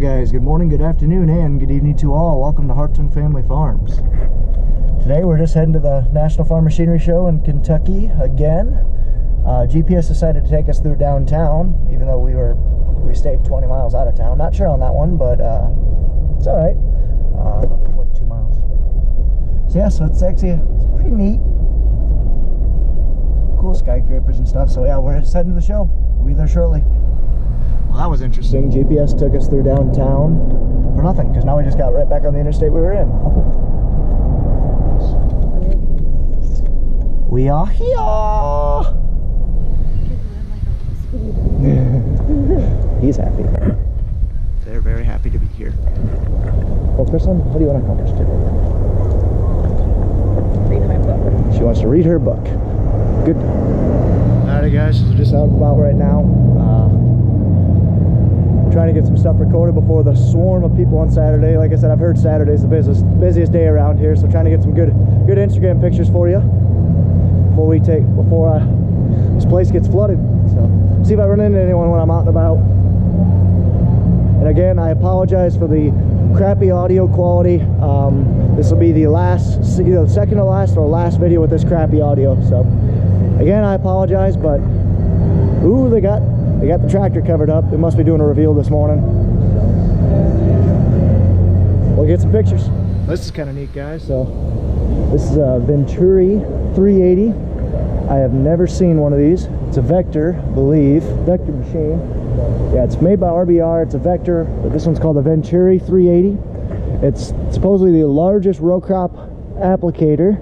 Guys, good morning, good afternoon, and good evening to all. Welcome to Hartung Family Farms. Today we're just heading to the National Farm Machinery Show in Kentucky again. Uh, GPS decided to take us through downtown, even though we were we stayed 20 miles out of town. Not sure on that one, but uh, it's all right. Uh, what, two miles. So yeah, so it's actually it's pretty neat. Cool skyscrapers and stuff. So yeah, we're just heading to the show. We'll be there shortly. Well, that was interesting. GPS took us through downtown for nothing, because now we just got right back on the interstate we were in. We are here! He's happy. They're very happy to be here. Well, Kristen, what do you want to accomplish today? Read my book. She wants to read her book. Good. Alrighty guys, so we're just out and about right now. Trying to get some stuff recorded before the swarm of people on Saturday. Like I said, I've heard Saturday's the busiest, busiest day around here, so trying to get some good good Instagram pictures for you before we take before uh, this place gets flooded. So see if I run into anyone when I'm out and about. And again, I apologize for the crappy audio quality. Um, this will be the last, either the second to last or last video with this crappy audio. So again, I apologize, but ooh, they got they got the tractor covered up. They must be doing a reveal this morning. We'll get some pictures. This is kind of neat, guys. So this is a Venturi 380. I have never seen one of these. It's a Vector, I believe, Vector machine. Yeah, it's made by RBR. It's a Vector, but this one's called the Venturi 380. It's supposedly the largest row crop applicator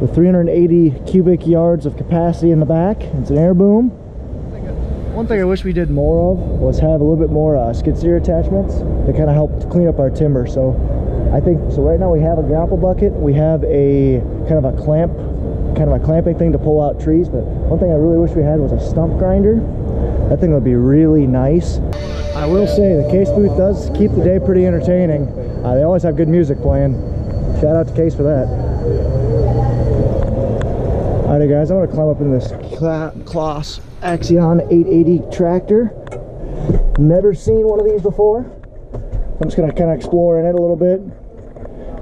with 380 cubic yards of capacity in the back. It's an air boom. One thing I wish we did more of was have a little bit more uh, skid steer attachments that kind of help clean up our timber. So I think, so right now we have a grapple bucket, we have a kind of a clamp, kind of a clamping thing to pull out trees, but one thing I really wish we had was a stump grinder. That thing would be really nice. I will say the Case booth does keep the day pretty entertaining. Uh, they always have good music playing. Shout out to Case for that. Alright guys, I'm to climb up in this Claas Axion 880 tractor. Never seen one of these before. I'm just to kind of explore in it a little bit.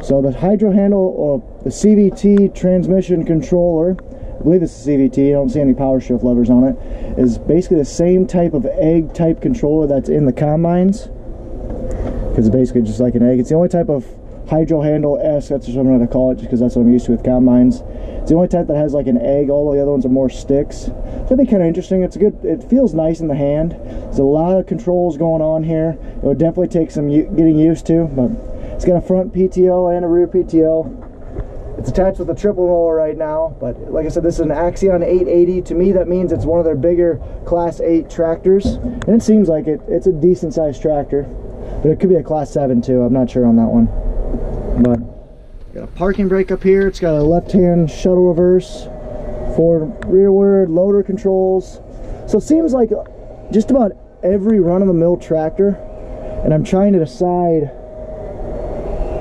So the hydro handle or the CVT transmission controller, I believe it's a CVT, I don't see any power shift levers on it, is basically the same type of egg type controller that's in the combines. Because it's basically just like an egg. It's the only type of hydro handle S, that's what I'm going to call it, just because that's what I'm used to with combines. It's the only type that has like an egg. All the other ones are more sticks. That'd be kind of interesting. It's a good. It feels nice in the hand. There's a lot of controls going on here. It would definitely take some getting used to, but it's got a front PTO and a rear PTO. It's attached with a triple mower right now, but like I said, this is an Axion 880. To me, that means it's one of their bigger Class 8 tractors, and it seems like it. It's a decent sized tractor, but it could be a Class 7 too. I'm not sure on that one, parking brake up here. It's got a left-hand shuttle reverse, for rearward loader controls. So it seems like just about every run-of-the-mill tractor. And I'm trying to decide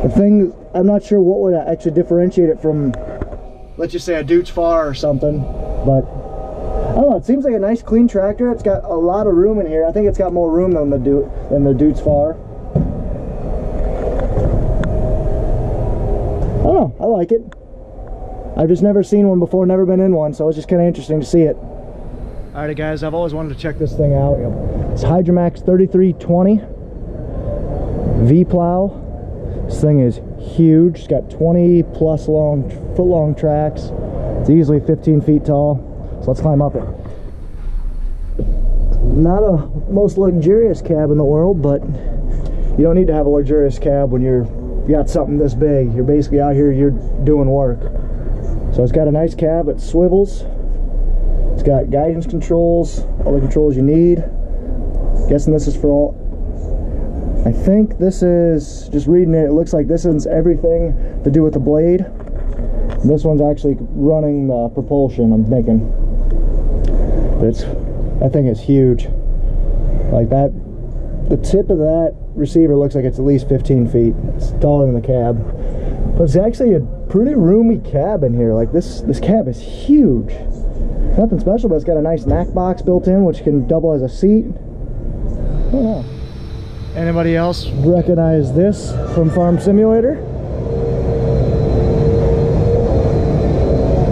the thing. I'm not sure what would actually differentiate it from, let's just say a Deutz Fahr or something. But I don't know. It seems like a nice clean tractor. It's got a lot of room in here. I think it's got more room than the du than the Fahr. Oh, I like it. I've just never seen one before, never been in one, so it's just kind of interesting to see it. Alrighty guys, I've always wanted to check this thing out. It's Hydromax 3320 V-Plow. This thing is huge. It's got 20 plus long, foot long tracks. It's easily 15 feet tall. So let's climb up it. Not a most luxurious cab in the world, but you don't need to have a luxurious cab when you're you got something this big. You're basically out here, you're doing work. So it's got a nice cab, it swivels. It's got guidance controls, all the controls you need. I'm Guessing this is for all. I think this is, just reading it, it looks like this is everything to do with the blade. This one's actually running the propulsion, I'm thinking. But it's, that thing is huge. Like that, the tip of that receiver looks like it's at least 15 feet. Taller than the cab. But it's actually a pretty roomy cab in here. Like this, this cab is huge. Nothing special, but it's got a nice knack box built in, which can double as a seat. Oh, I don't know. Anybody else recognize this from Farm Simulator?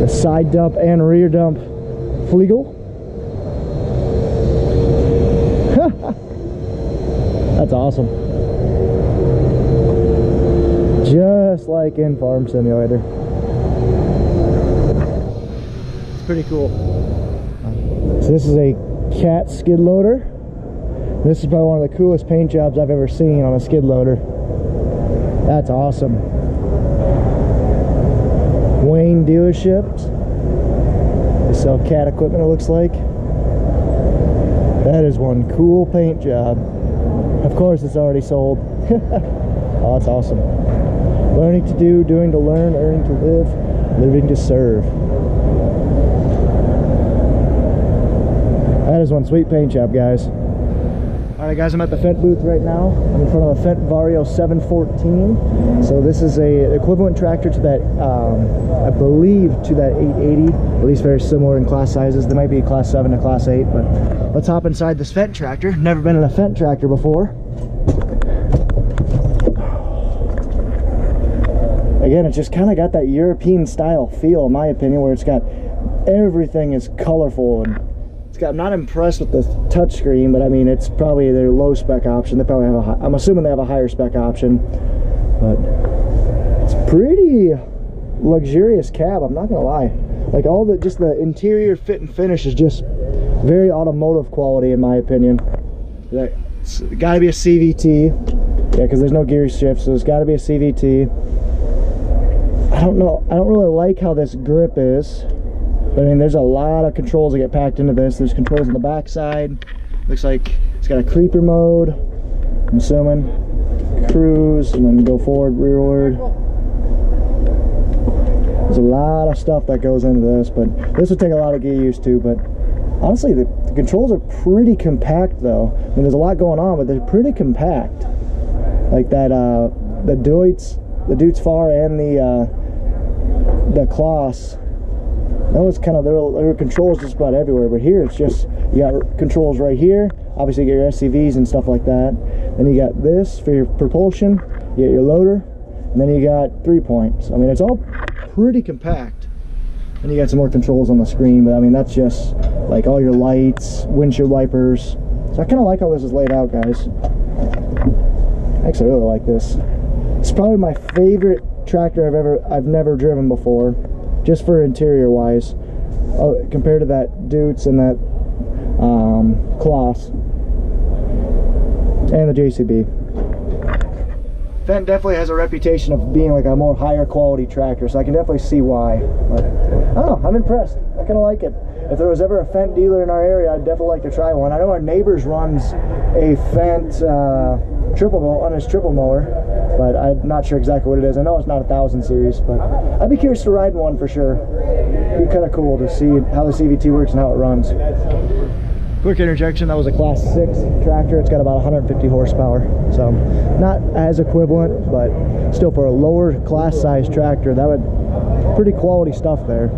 The side dump and rear dump Fliegl. That's awesome. Just like in Farm Simulator. It's pretty cool. So this is a cat skid loader. This is probably one of the coolest paint jobs I've ever seen on a skid loader. That's awesome. Whayne dealerships. They sell cat equipment it looks like. That is one cool paint job. Of course it's already sold. oh, that's awesome. Learning to do, doing to learn, earning to live, living to serve. That is one sweet paint job, guys. All right, guys, I'm at the Fendt booth right now. I'm in front of a Fendt Vario 714. So this is a equivalent tractor to that, um, I believe, to that 880. At least very similar in class sizes. They might be a class 7 to class 8, but let's hop inside this Fendt tractor. Never been in a Fendt tractor before. Again, it just kind of got that European style feel, in my opinion, where it's got everything is colorful and it's got, I'm not impressed with the touchscreen, but I mean, it's probably their low spec option. They probably have a high, I'm assuming they have a higher spec option, but it's pretty luxurious cab. I'm not gonna lie. Like all the, just the interior fit and finish is just very automotive quality in my opinion. Like, it's gotta be a CVT. Yeah, because there's no gear shift, so it's gotta be a CVT. I don't know. I don't really like how this grip is. But I mean, there's a lot of controls that get packed into this. There's controls on the back side. Looks like it's got a creeper mode. I'm assuming. Cruise, and then go forward, rearward. There's a lot of stuff that goes into this, but this would take a lot of get used to. But honestly, the, the controls are pretty compact, though. I mean, there's a lot going on, but they're pretty compact. Like that, uh, the Deutz, the Deutz Fahr and the uh, the Claas. That was kind of there were controls just about everywhere but here it's just you got controls right here. Obviously you get your SCVs and stuff like that. Then you got this for your propulsion you get your loader and then you got three points. I mean it's all pretty compact. And you got some more controls on the screen but I mean that's just like all your lights windshield wipers. So I kind of like how this is laid out guys. Actually really like this. It's probably my favorite tractor I've ever I've never driven before just for interior wise uh, compared to that Deutz and that um, Claas and the JCB. Fendt definitely has a reputation of being like a more higher quality tractor, so I can definitely see why. But oh, I'm impressed. I kind of like it. If there was ever a Fendt dealer in our area, I'd definitely like to try one. I know our neighbors runs a Fendt uh, triple on his triple mower, but I'm not sure exactly what it is. I know it's not a thousand series, but I'd be curious to ride one for sure. It'd be kind of cool to see how the CVT works and how it runs. Quick interjection, that was a class 6 tractor. It's got about 150 horsepower. So not as equivalent, but still for a lower class size tractor, that would pretty quality stuff there.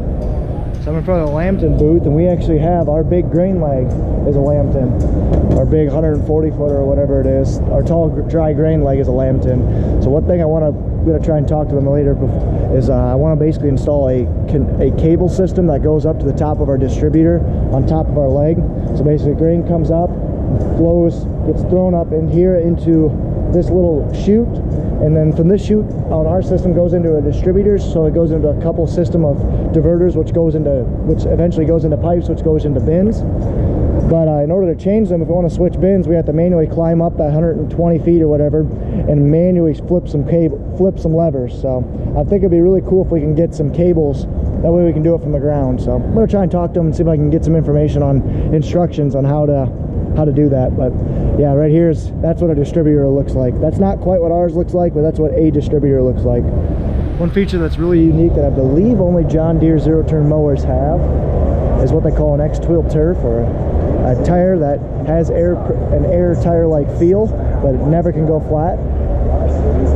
So I'm in front of the Lambton booth and we actually have our big grain leg is a Lambton. Our big 140 footer or whatever it is. Our tall dry grain leg is a Lambton. So one thing I want to to try and talk to them later is uh, I want to basically install a a cable system that goes up to the top of our distributor on top of our leg so basically grain comes up flows gets thrown up in here into this little chute and then from this chute on our system goes into a distributor so it goes into a couple system of diverters which goes into which eventually goes into pipes which goes into bins. But uh, in order to change them if we want to switch bins we have to manually climb up that 120 feet or whatever and manually flip some cable flip some levers. So I think it'd be really cool if we can get some cables. That way we can do it from the ground. So I'm gonna try and talk to them and see if I can get some information on instructions on how to how to do that but yeah right here is that's what a distributor looks like that's not quite what ours looks like but that's what a distributor looks like one feature that's really unique that I believe only John Deere zero turn mowers have is what they call an X-Tweel turf or a, a tire that has air an air tire like feel but it never can go flat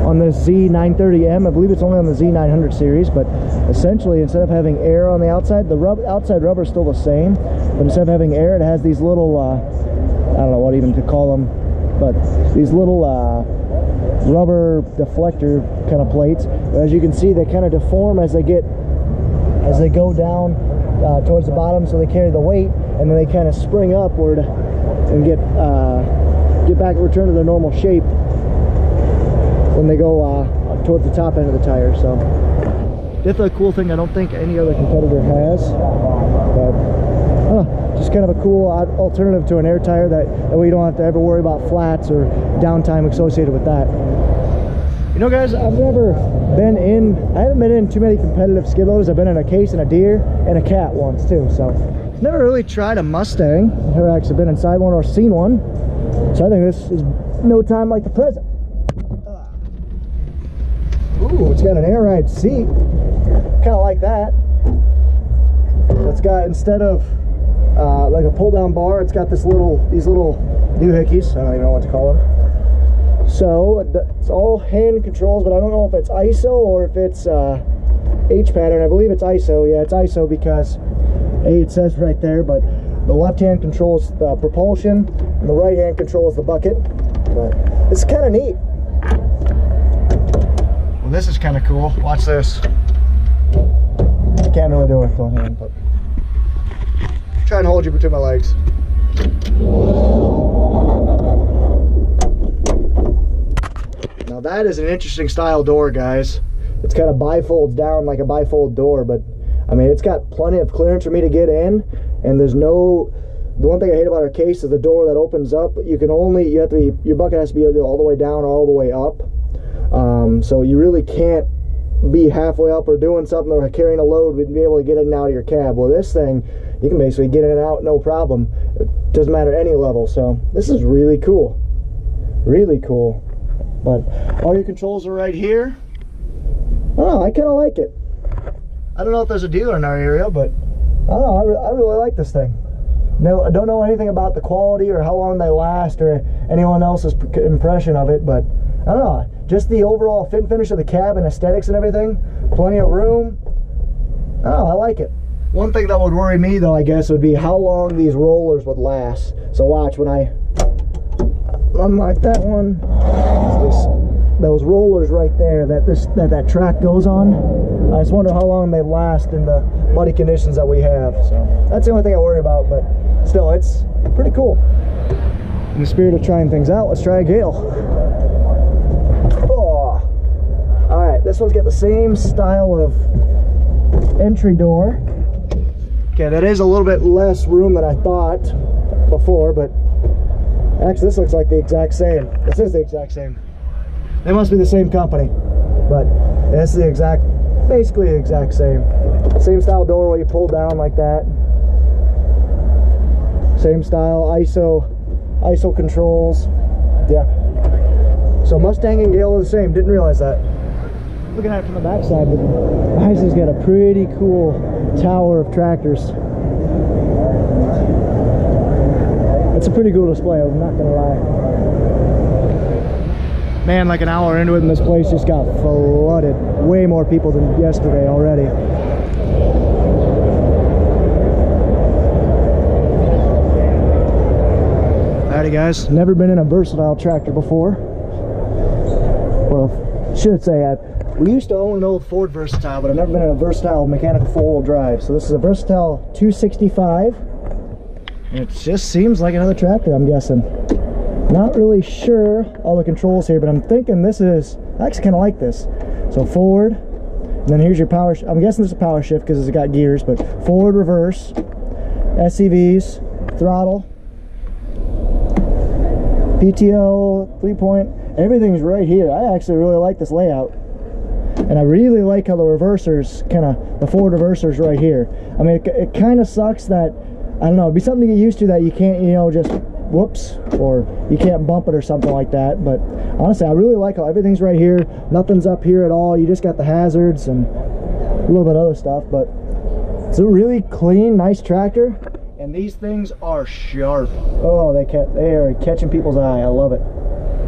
on the Z930M. I believe it's only on the Z900 series, but essentially instead of having air on the outside, the rub outside rubber is still the same, but instead of having air, it has these little uh, I don't know what even to call them, but these little uh, rubber deflector kind of plates. As you can see, they kind of deform as they get as they go down uh, towards the bottom, so they carry the weight, and then they kind of spring upward and get uh, get back return to their normal shape when they go uh, towards the top end of the tire. So definitely a cool thing. I don't think any other competitor has, but uh, just kind of a cool alternative to an air tire that, that we don't have to ever worry about flats or downtime associated with that. You know guys, I've never been in, I haven't been in too many competitive skid loaders. I've been in a case and a Deere and a cat once too, so. Never really tried a Mustang. Never actually been inside one or seen one. So I think this is no time like the present. Ah. Ooh, it's got an air ride seat. Kind of like that. It's got, instead of uh, like a pull down bar, it's got this little, these little doohickeys. I don't even know what to call them. So it's all hand controls, but I don't know if it's ISO or if it's uh, H pattern. I believe it's ISO. Yeah, it's ISO because A, it says right there, but the left hand controls the propulsion and the right hand controls the bucket. But it's kind of neat. Well, this is kind of cool. Watch this. I can't really do it with one hand, but try and hold you between my legs. Now that is an interesting style door, guys. It's kind of bifolds down like a bifold door, but I mean, it's got plenty of clearance for me to get in, and there's no the one thing I hate about our case is the door that opens up. You can only you have to be your bucket has to be all the way down all the way up. Um, so you really can't be halfway up or doing something or carrying a load we'd be able to get in and out of your cab. Well, this thing, you can basically get in and out no problem. It doesn't matter any level. So this is really cool. Really cool. But all your controls are right here. Oh, I kind of like it. I don't know if there's a dealer in our area, but I don't know. I, re I really like this thing. No, I don't know anything about the quality or how long they last or anyone else's impression of it, but I don't know just the overall fit and finish of the cab and aesthetics and everything, plenty of room. Oh, I like it. One thing that would worry me though, I guess, would be how long these rollers would last. So watch when I unlock that one, this, those rollers right there that this that, that track goes on, I just wonder how long they last in the muddy conditions that we have. So that's the only thing I worry about, but still, it's pretty cool. In the spirit of trying things out, let's try a Gehl. This one's got the same style of entry door. Okay, that is a little bit less room than I thought before, but actually this looks like the exact same. This is the exact same. They must be the same company, but it's the exact, basically the exact same. Same style door where you pull down like that. Same style, ISO, ISO controls. Yeah. So Mustang and Gehl are the same, didn't realize that looking at it from the backside, but Isaac's got a pretty cool tower of tractors. It's a pretty cool display, I'm not gonna lie. Man, like an hour into it and this place just got flooded. Way more people than yesterday already. Alrighty guys, never been in a versatile tractor before. Well, should say I we used to own an old Ford Versatile, but I've never been in a Versatile mechanical four-wheel drive. So this is a Versatile 265. And it just seems like another tractor, I'm guessing. Not really sure all the controls here, but I'm thinking this is, I actually kind of like this. So forward, and then here's your power, I'm guessing this is a power shift because it's got gears, but forward, reverse, SCVs, throttle, PTO, three point, everything's right here. I actually really like this layout and I really like how the reversers kind of the forward reversers right here. I mean it, it kind of sucks that I don't know it'd be something to get used to that you can't you know just whoops or you can't bump it or something like that. But honestly I really like how everything's right here. Nothing's up here at all. You just got the hazards and a little bit of other stuff. But it's a really clean nice tractor. And these things are sharp. Oh they, they are catching people's eye. I love it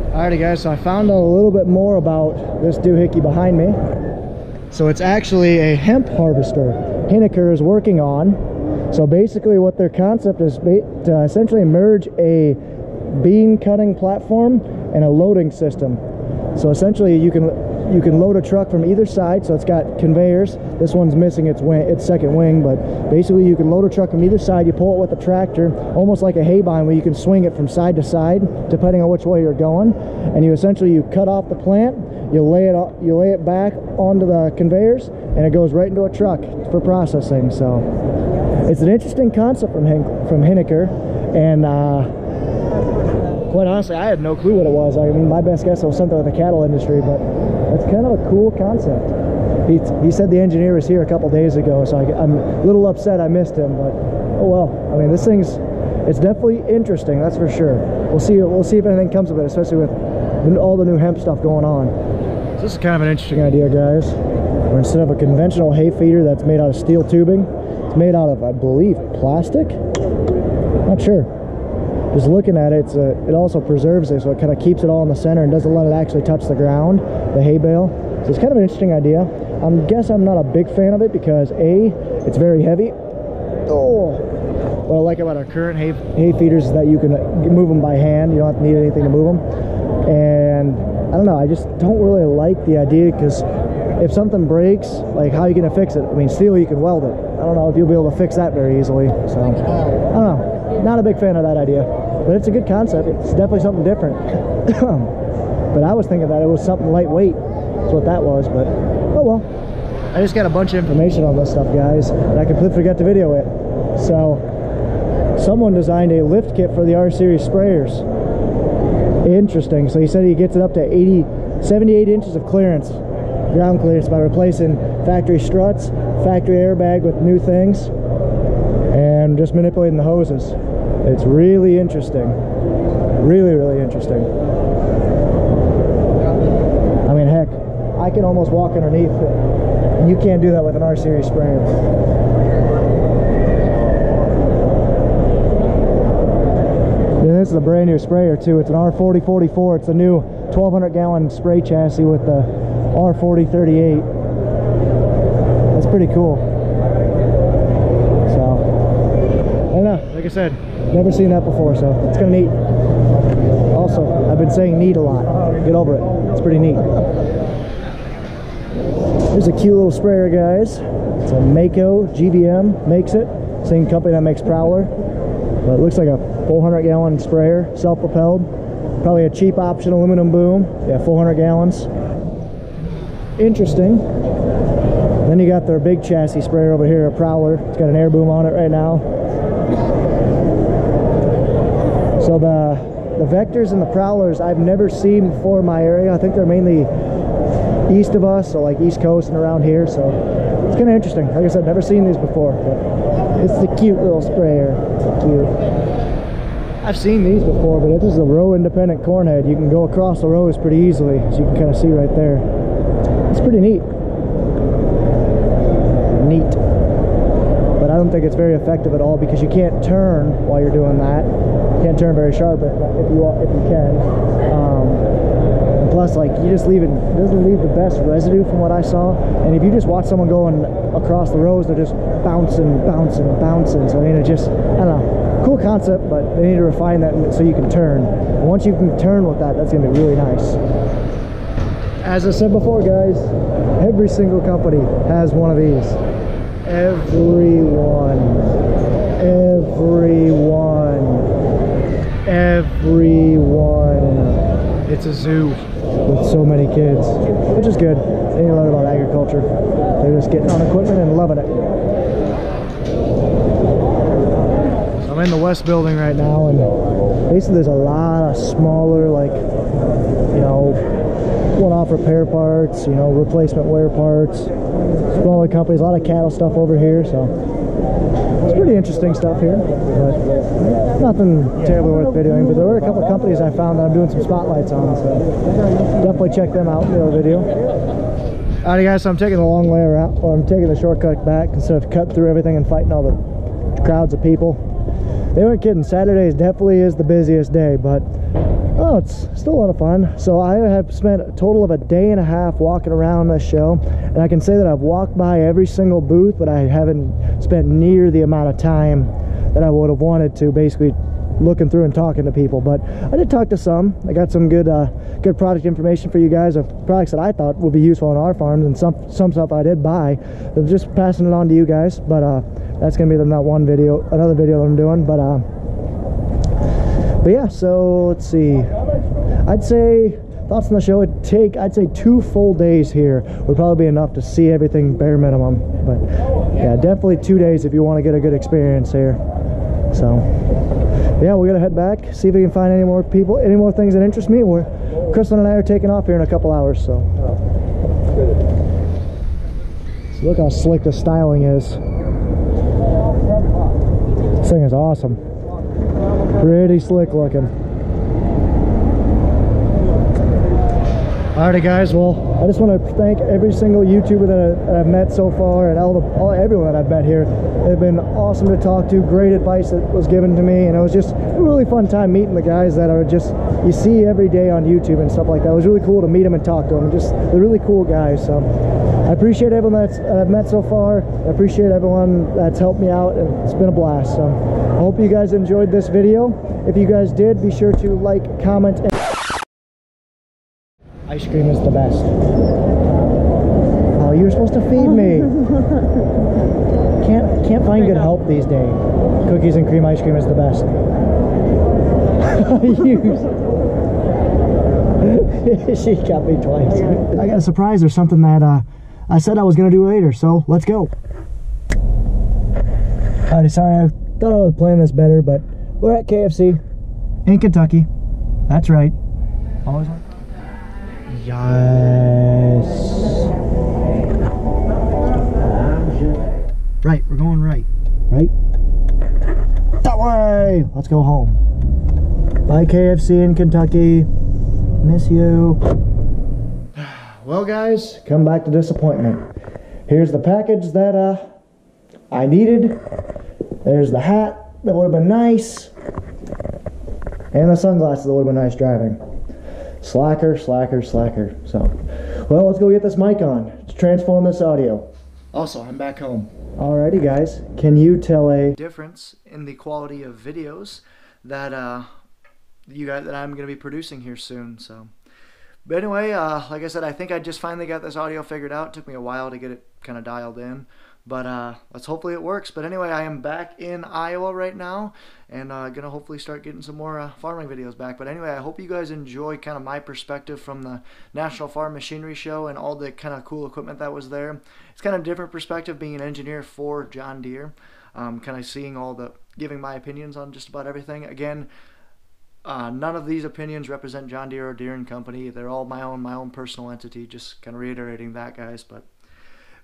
Alrighty guys, so I found out a little bit more about this doohickey behind me. So it's actually a hemp harvester Hiniker is working on. So basically what their concept is to essentially merge a bean cutting platform and a loading system. So essentially, you can you can load a truck from either side. So it's got conveyors. This one's missing its wing, its second wing, but basically you can load a truck from either side. You pull it with a tractor, almost like a hay bind, where you can swing it from side to side, depending on which way you're going. And you essentially you cut off the plant, you lay it you lay it back onto the conveyors, and it goes right into a truck for processing. So it's an interesting concept from Hin from Hiniker, and. Uh, quite honestly, I had no clue what it was. I mean, my best guess was something with the cattle industry, but it's kind of a cool concept. He, he said the engineer was here a couple days ago, so I, am a little upset I missed him, but oh well. I mean, this thing's it's definitely interesting, that's for sure. We'll see. We'll see if anything comes of it, especially with all the new hemp stuff going on. So this is kind of an interesting idea, guys. Where instead of a conventional hay feeder that's made out of steel tubing, it's made out of, I believe, plastic. Not sure just looking at it, a, it also preserves it, so it kind of keeps it all in the center and doesn't let it actually touch the ground, the hay bale. So it's kind of an interesting idea. I guess I'm not a big fan of it because A, it's very heavy. Oh, what I like about our current hay, hay feeders is that you can uh, move them by hand. You don't have to need anything to move them. And I don't know, I just don't really like the idea because if something breaks, like how are you going to fix it? I mean, steel, you can weld it. I don't know if you'll be able to fix that very easily. So, I don't know not a big fan of that idea, but it's a good concept. It's definitely something different. Um, but I was thinking that it was something lightweight. That's what that was, but oh well. I just got a bunch of information on this stuff, guys, and I completely forgot to video it. So, someone designed a lift kit for the R-Series sprayers. Interesting. So he said he gets it up to 80, 78 inches of clearance, ground clearance, by replacing factory struts, factory airbag with new things, and just manipulating the hoses. It's really interesting. Really, really interesting. I mean, heck, I can almost walk underneath it. You can't do that with an R-Series sprayer. this is a brand new sprayer too. It's an R4044. It's a new 1200 gallon spray chassis with the R4038. That's pretty cool. So, I don't know. Like I said, Never seen that before, so it's kind of neat. Also, I've been saying neat a lot. Get over it. It's pretty neat. Here's a cute little sprayer, guys. It's a Mako GVM makes it. Same company that makes Prowler. But it looks like a 400 gallon sprayer, self-propelled. Probably a cheap option aluminum boom. Yeah, 400 gallons. Interesting. Then you got their big chassis sprayer over here, a Prowler. It's got an air boom on it right now. So the, the Vectors and the Prowlers I've never seen before in my area. I think they're mainly east of us, so like East Coast and around here. So it's kind of interesting. Like I said, never seen these before, but it's the cute little sprayer. Cute. I've seen these before, but this is a row independent cornhead. You can go across the rows pretty easily, as you can kind of see right there. It's pretty neat. Neat. But I don't think it's very effective at all because you can't turn while you're doing that You can't turn very sharp if, if you if you can. Um, plus, like you just leave it, doesn't leave the best residue from what I saw. And if you just watch someone going across the rows, they're just bouncing, bouncing, bouncing. So I mean, it just I don't know, cool concept, but they need to refine that so you can turn. Once you can turn with that, that's gonna be really nice. As I said before, guys, every single company has one of these. Everyone. Everyone everyone. It's a zoo with so many kids, which is good. They learn about agriculture. They're just getting on equipment and loving it. I'm in the west building right now, and basically there's a lot of smaller, like, you know, one-off repair parts, you know, replacement wear parts, smaller companies, a lot of cattle stuff over here, so it's pretty interesting stuff here, but nothing terribly worth videoing. But there were a couple of companies I found that I'm doing some spotlights on, so definitely check them out in the video. Alrighty guys, so I'm taking the long way around, or I'm taking the shortcut back instead of cut through everything and fighting all the crowds of people. They weren't kidding, Saturdays definitely is the busiest day, but Oh, it's still a lot of fun. So I have spent a total of a day and a half walking around this show, and I can say that I've walked by every single booth, but I haven't spent near the amount of time that I would have wanted to basically looking through and talking to people. But I did talk to some. I got some good uh, good product information for you guys of products that I thought would be useful on our farms and some some stuff I did buy. So just passing it on to you guys. But uh, that's gonna be the not one video, another video that I'm doing. But uh, but yeah. So let's see. I'd say thoughts on the show would take i'd say two full days here would probably be enough to see everything bare minimum but yeah definitely two days if you want to get a good experience here so yeah we're gonna head back see if we can find any more people any more things that interest me. We're Kristen and I are taking off here in a couple hours so, so look how slick the styling is. This thing is awesome. Pretty slick looking Alrighty guys, well, I just want to thank every single YouTuber that, I, have met so far and all, the, all everyone that I've met here. They've been awesome to talk to, great advice that was given to me, and it was just a really fun time meeting the guys that are just, you see every day on YouTube and stuff like that. It was really cool to meet them and talk to them. Just, they're really cool guys, so I appreciate everyone that I've met so far. I appreciate everyone that's helped me out, and it's been a blast. So I hope you guys enjoyed this video. If you guys did, be sure to like, comment, and Ice cream is the best. Oh, you were supposed to feed me. can't can't find good help these days. Cookies and cream ice cream is the best. she got me twice. I got a surprise or something that uh, I said I was gonna do later. So let's go. Alrighty, sorry. I thought I was playing this better, but we're at KFC in Kentucky. That's right. Always. Yes. Right, we're going right. Right? That way! Let's go home. Bye KFC in Kentucky. Miss you. Well guys, come back to disappointment. Here's the package that uh, I needed. There's the hat that would have been nice. And the sunglasses that would have been nice driving. Slacker, slacker, slacker. So, well, let's go get this mic on to transform this audio. Also, I'm back home. Alrighty, guys. Can you tell a difference in the quality of videos that uh, you guys that I'm going to be producing here soon? So, but anyway, uh, like I said, I think I just finally got this audio figured out. It took me a while to get it kind of dialed in. But uh, let's hopefully it works. But anyway, I am back in Iowa right now and uh, gonna hopefully start getting some more uh, farming videos back. But anyway, I hope you guys enjoy kind of my perspective from the National Farm Machinery Show and all the kind of cool equipment that was there. It's kind of different perspective being an engineer for John Deere. Um, kind of seeing all the, giving my opinions on just about everything. Again, uh, none of these opinions represent John Deere or Deere and Company. They're all my own, my own personal entity. Just kind of reiterating that, guys. But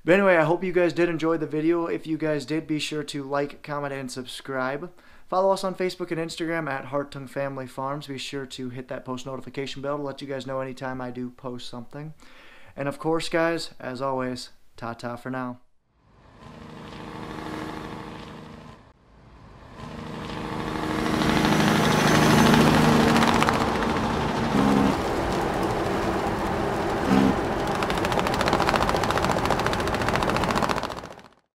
but anyway, I hope you guys did enjoy the video. If you guys did, be sure to like, comment, and subscribe. Follow us on Facebook and Instagram at Hartung Family Farms. Be sure to hit that post notification bell to let you guys know anytime I do post something. And of course, guys, as always, ta-ta for now.